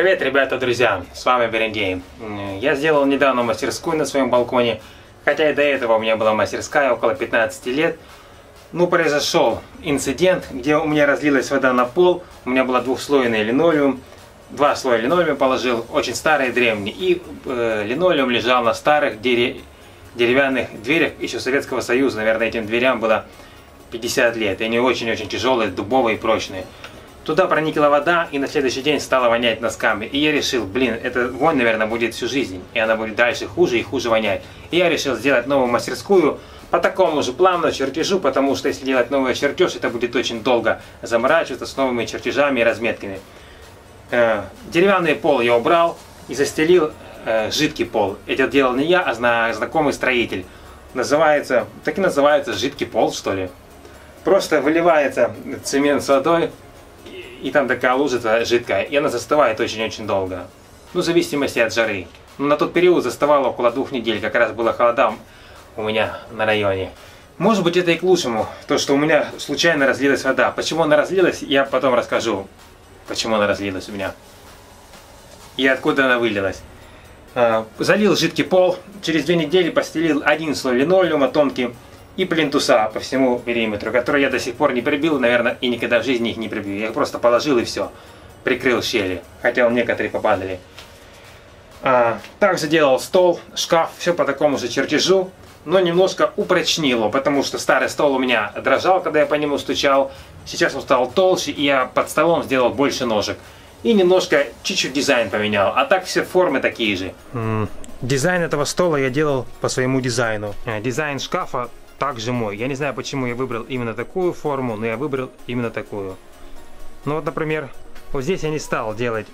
Привет, ребята, друзья! С вами Берендей. Я сделал недавно мастерскую на своем балконе, хотя и до этого у меня была мастерская около 15 лет. Ну, произошел инцидент, где у меня разлилась вода на пол, у меня была двухслойный линолеум, два слоя линолеума положил, очень старый, древний, и э, линолеум лежал на старых дере... деревянных дверях еще Советского Союза, наверное, этим дверям было 50 лет, и они очень-очень тяжелые, дубовые и прочные. Туда проникла вода, и на следующий день стала вонять носками. И я решил, блин, эта вонь, наверное, будет всю жизнь. И она будет дальше хуже и хуже вонять. И я решил сделать новую мастерскую по такому же плану чертежу, потому что если делать новый чертеж, это будет очень долго заморачиваться с новыми чертежами и разметками. Э, деревянный пол я убрал и застелил э, жидкий пол. Это делал не я, а знакомый строитель. Называется, так и называется жидкий пол, что ли. Просто выливается цемент с водой, и там такая лужица жидкая, и она застывает очень-очень долго. Ну, в зависимости от жары. Но на тот период заставало около двух недель, как раз было холодам у меня на районе. Может быть это и к лучшему, то что у меня случайно разлилась вода. Почему она разлилась, я потом расскажу, почему она разлилась у меня. И откуда она вылилась. А, залил жидкий пол, через две недели постелил один слой линолеума тонкий, и плинтуса по всему периметру, которые я до сих пор не прибил, наверное, и никогда в жизни их не прибью. Я их просто положил и все. Прикрыл щели, хотя некоторые попадали. А, также делал стол, шкаф, все по такому же чертежу, но немножко упрочнил потому что старый стол у меня дрожал, когда я по нему стучал. Сейчас он стал толще, и я под столом сделал больше ножек. И немножко, чуть-чуть дизайн поменял. А так все формы такие же. Дизайн этого стола я делал по своему дизайну. Э, дизайн шкафа также мой. Я не знаю, почему я выбрал именно такую форму, но я выбрал именно такую. Ну вот, например, вот здесь я не стал делать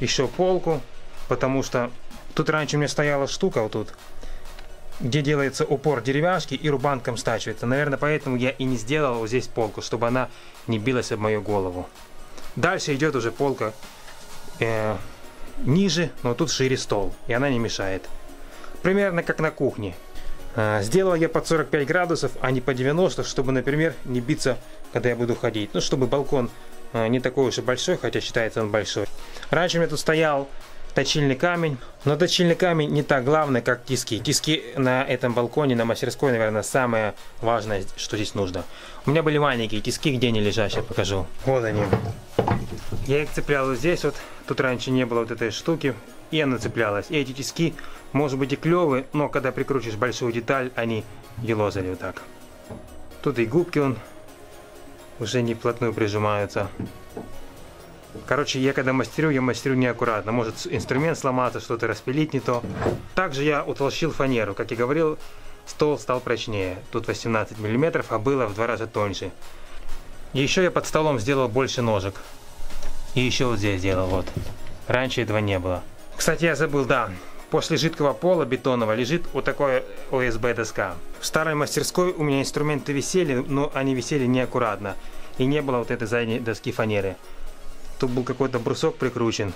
еще полку, потому что тут раньше у меня стояла штука вот тут, где делается упор деревяшки и рубанком стачивается. Наверное, поэтому я и не сделал вот здесь полку, чтобы она не билась об мою голову. Дальше идет уже полка э, ниже, но тут шире стол, и она не мешает. Примерно как на кухне. А, сделал я под 45 градусов, а не по 90, чтобы, например, не биться, когда я буду ходить. Ну, чтобы балкон а, не такой уж и большой, хотя считается он большой. Раньше у меня тут стоял точильный камень, но точильный камень не так главный, как тиски. Тиски на этом балконе, на мастерской, наверное, самое важное, что здесь нужно. У меня были маленькие тиски, где они лежат, сейчас покажу. Вот они. Я их цеплял вот здесь вот, тут раньше не было вот этой штуки, и она цеплялась. И эти тиски, может быть и клевые, но когда прикрутишь большую деталь, они елозали вот так. Тут и губки он уже не вплотную прижимаются. Короче, я когда мастерю, я мастерю неаккуратно. Может инструмент сломаться, что-то распилить не то. Также я утолщил фанеру. Как и говорил, стол стал прочнее. Тут 18 мм, а было в два раза тоньше. Еще я под столом сделал больше ножек. И еще вот здесь сделал, вот. Раньше этого не было. Кстати, я забыл, да. После жидкого пола бетонного лежит вот такая ОСБ доска. В старой мастерской у меня инструменты висели, но они висели неаккуратно. И не было вот этой задней доски фанеры. Тут был какой-то брусок прикручен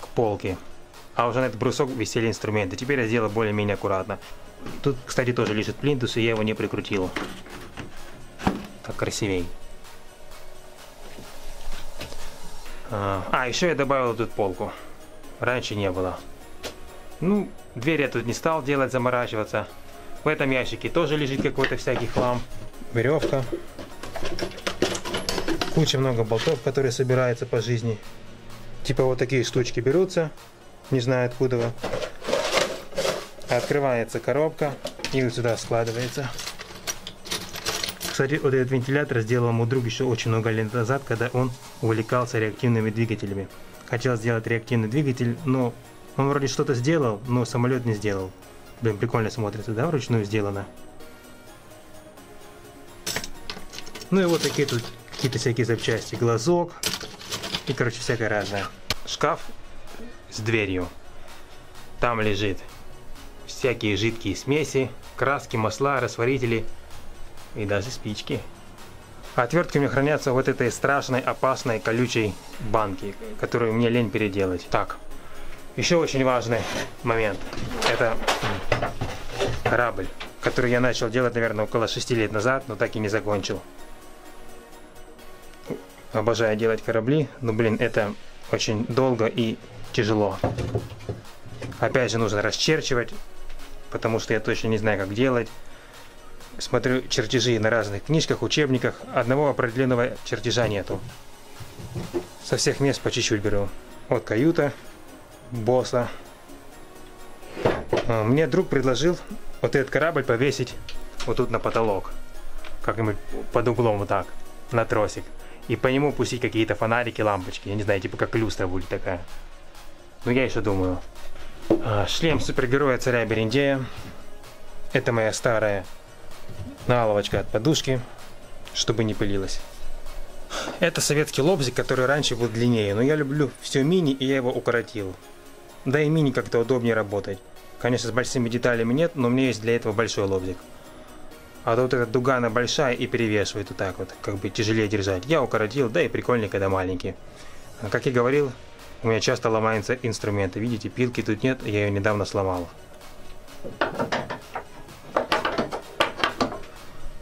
к полке. А уже на этот брусок висели инструменты. Теперь я сделал более-менее аккуратно. Тут, кстати, тоже лежит плинтус, и я его не прикрутил. Так красивей. А, а еще я добавил тут полку раньше не было. Ну, дверь я тут не стал делать, заморачиваться. В этом ящике тоже лежит какой-то всякий хлам. Веревка. Куча много болтов, которые собираются по жизни. Типа вот такие штучки берутся. Не знаю откуда. Открывается коробка и вот сюда складывается. Кстати, вот этот вентилятор сделал мой друг еще очень много лет назад, когда он увлекался реактивными двигателями хотел сделать реактивный двигатель, но он вроде что-то сделал, но самолет не сделал. Блин, прикольно смотрится, да, вручную сделано. Ну и вот такие тут какие-то всякие запчасти. Глазок и, короче, всякое разное. Шкаф с дверью. Там лежит всякие жидкие смеси, краски, масла, растворители и даже спички. Отвертки у меня хранятся вот этой страшной, опасной, колючей банки, которую мне лень переделать. Так, еще очень важный момент. Это корабль, который я начал делать, наверное, около 6 лет назад, но так и не закончил. Обожаю делать корабли, но, блин, это очень долго и тяжело. Опять же нужно расчерчивать, потому что я точно не знаю, как делать. Смотрю чертежи на разных книжках, учебниках. Одного определенного чертежа нету. Со всех мест по чуть-чуть беру. Вот каюта босса. А, мне друг предложил вот этот корабль повесить вот тут на потолок. Как-нибудь под углом вот так, на тросик. И по нему пустить какие-то фонарики, лампочки. Я не знаю, типа как люстра будет такая. Ну я еще думаю. А, шлем супергероя царя Берендея. Это моя старая наловочка от подушки, чтобы не пылилась. Это советский лобзик, который раньше был длиннее, но я люблю все мини и я его укоротил. Да и мини как-то удобнее работать. Конечно, с большими деталями нет, но у меня есть для этого большой лобзик. А то вот эта дуга, она большая и перевешивает вот так вот, как бы тяжелее держать. Я укоротил, да и прикольнее, когда маленький. Как я говорил, у меня часто ломаются инструменты. Видите, пилки тут нет, я ее недавно сломал.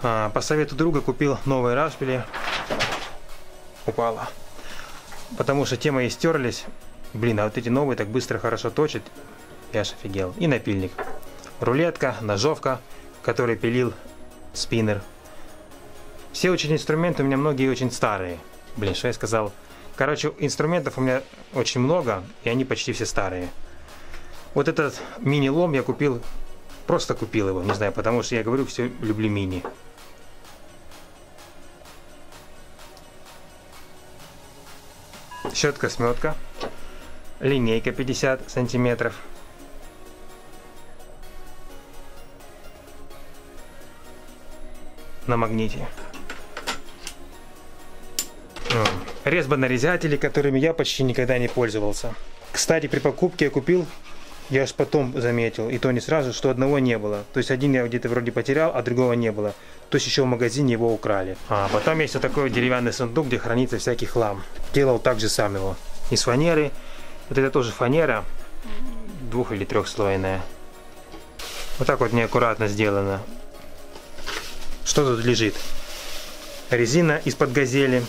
А, по совету друга купил новые распили. Упала. Потому что те мои стерлись. Блин, а вот эти новые так быстро хорошо точат. Я аж офигел. И напильник. Рулетка, ножовка, который пилил спиннер. Все очень инструменты у меня многие очень старые. Блин, что я сказал? Короче, инструментов у меня очень много, и они почти все старые. Вот этот мини-лом я купил, просто купил его, не знаю, потому что я говорю, все люблю мини. Щетка-сметка, линейка 50 сантиметров. На магните. резьбонарезатели, которыми я почти никогда не пользовался. Кстати, при покупке я купил, я аж потом заметил, и то не сразу, что одного не было. То есть один я где-то вроде потерял, а другого не было. То есть еще в магазине его украли. А потом есть вот такой деревянный сундук, где хранится всякий хлам. Делал также сам его. Из фанеры. Вот это тоже фанера. Двух- или трехслойная. Вот так вот неаккуратно сделано. Что тут лежит? Резина из-под газели.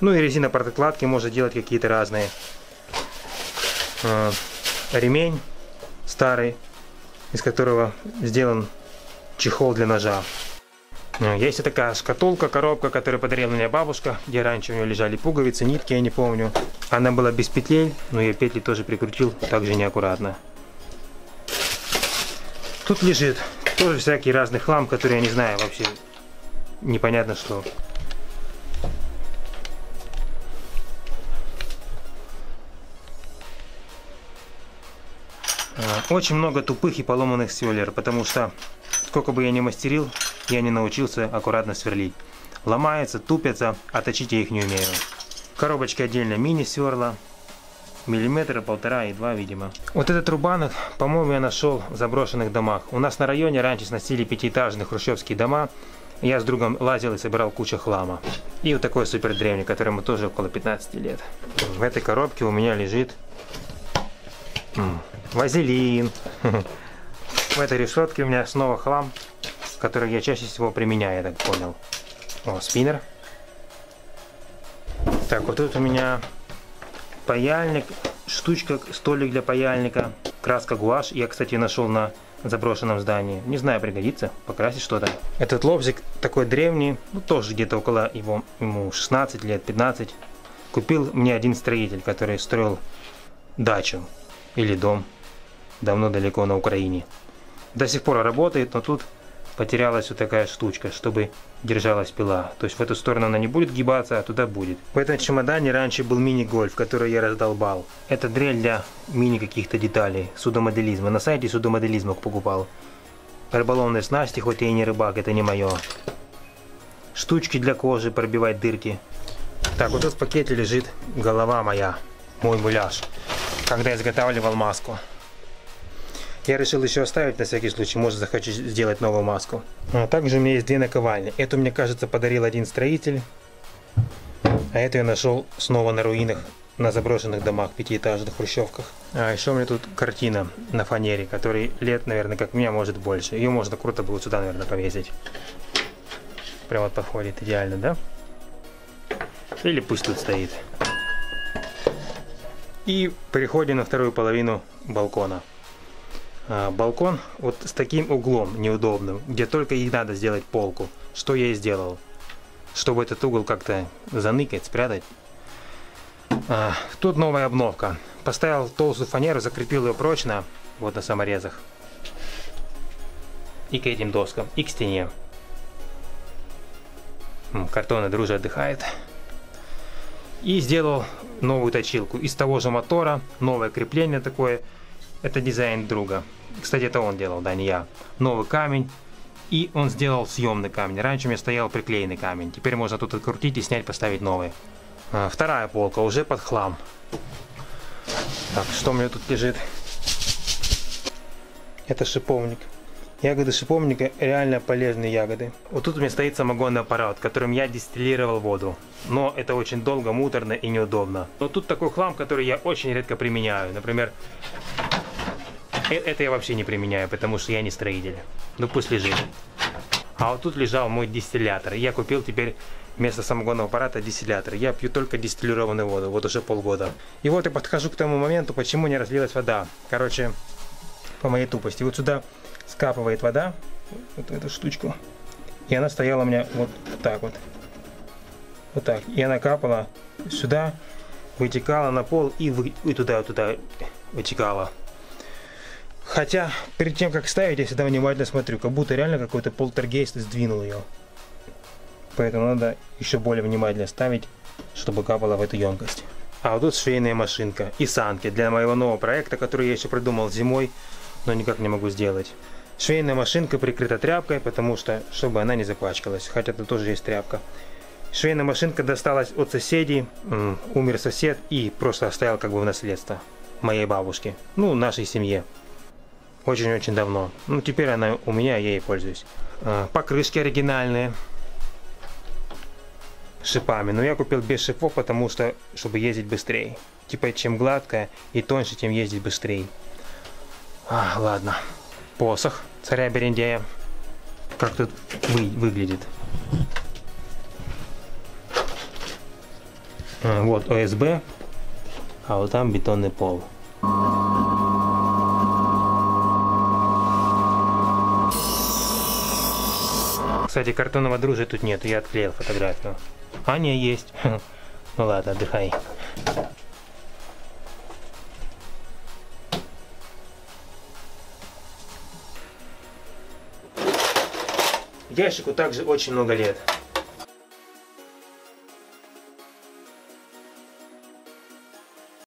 Ну и резина протокладки можно делать какие-то разные. Ремень старый, из которого сделан чехол для ножа. А, есть и такая шкатулка, коробка, которую подарила мне бабушка, где раньше у нее лежали пуговицы, нитки, я не помню. Она была без петлей, но я петли тоже прикрутил также неаккуратно. Тут лежит тоже всякий разный хлам, который я не знаю вообще. Непонятно что. Очень много тупых и поломанных сверлер, потому что сколько бы я ни мастерил, я не научился аккуратно сверлить. Ломаются, тупятся, а точить я их не умею. Коробочки отдельно мини-сверла, миллиметра, полтора и два, видимо. Вот этот рубанок, по-моему, я нашел в заброшенных домах. У нас на районе раньше сносили пятиэтажные хрущевские дома. Я с другом лазил и собирал кучу хлама. И вот такой супер древний, которому тоже около 15 лет. В этой коробке у меня лежит Вазелин. В этой решетке у меня снова хлам, который я чаще всего применяю, я так понял. О, спиннер. Так, вот тут у меня паяльник, штучка, столик для паяльника, краска гуашь. Я, кстати, нашел на заброшенном здании. Не знаю, пригодится, покрасить что-то. Этот лобзик такой древний, ну, тоже где-то около его, ему 16 лет, 15. Купил мне один строитель, который строил дачу или дом давно далеко на Украине. До сих пор работает, но тут потерялась вот такая штучка, чтобы держалась пила. То есть в эту сторону она не будет гибаться, а туда будет. В этом чемодане раньше был мини-гольф, который я раздолбал. Это дрель для мини каких-то деталей, судомоделизма. На сайте судомоделизма покупал. Рыболовные снасти, хоть я и не рыбак, это не мое. Штучки для кожи, пробивать дырки. Так, вот тут в пакете лежит голова моя, мой муляж, когда изготавливал маску. Я решил еще оставить на всякий случай, может захочу сделать новую маску. А также у меня есть две наковальни. Эту, мне кажется, подарил один строитель. А эту я нашел снова на руинах, на заброшенных домах, пятиэтажных хрущевках. А еще у меня тут картина на фанере, которой лет, наверное, как меня, может больше. Ее можно круто было сюда, наверное, повесить. Прям вот подходит идеально, да? Или пусть тут стоит. И переходим на вторую половину балкона. А, балкон вот с таким углом неудобным, где только и надо сделать полку. Что я и сделал. Чтобы этот угол как-то заныкать, спрятать. А, тут новая обновка. Поставил толстую фанеру, закрепил ее прочно, вот на саморезах. И к этим доскам, и к стене. Картонная дружа отдыхает. И сделал новую точилку из того же мотора, новое крепление такое. Это дизайн друга. Кстати, это он делал, да, не я. Новый камень. И он сделал съемный камень. Раньше у меня стоял приклеенный камень. Теперь можно тут открутить и снять, поставить новый. А, вторая полка уже под хлам. Так, что у меня тут лежит? Это шиповник. Ягоды шиповника реально полезные ягоды. Вот тут у меня стоит самогонный аппарат, которым я дистиллировал воду. Но это очень долго, муторно и неудобно. Но тут такой хлам, который я очень редко применяю. Например, э, это я вообще не применяю, потому что я не строитель. Ну пусть лежит. А вот тут лежал мой дистиллятор. Я купил теперь вместо самогонного аппарата дистиллятор. Я пью только дистиллированную воду, вот уже полгода. И вот я подхожу к тому моменту, почему не разлилась вода. Короче, по моей тупости. Вот сюда скапывает вода, вот эту штучку, и она стояла у меня вот так вот. Вот так. И она капала сюда, вытекала на пол и, вы, и туда, туда вытекала. Хотя, перед тем, как ставить, я всегда внимательно смотрю, как будто реально какой-то полтергейст сдвинул ее. Поэтому надо еще более внимательно ставить, чтобы капала в эту емкость. А вот тут швейная машинка и санки для моего нового проекта, который я еще придумал зимой, но никак не могу сделать. Швейная машинка прикрыта тряпкой, потому что, чтобы она не запачкалась, хотя тут тоже есть тряпка. Швейная машинка досталась от соседей, умер сосед и просто оставил как бы в наследство моей бабушке, ну, нашей семье. Очень-очень давно. Ну, теперь она у меня, я ей пользуюсь. А, покрышки оригинальные. Шипами. Но я купил без шипов, потому что, чтобы ездить быстрее. Типа, чем гладкая и тоньше, тем ездить быстрее. А, ладно. Посох царя Берендея. Как тут вы, выглядит. А, вот ОСБ, а вот там бетонный пол. Кстати, картонного дружи тут нет, я отклеил фотографию. Аня есть. Ну ладно, отдыхай. Ящику также очень много лет.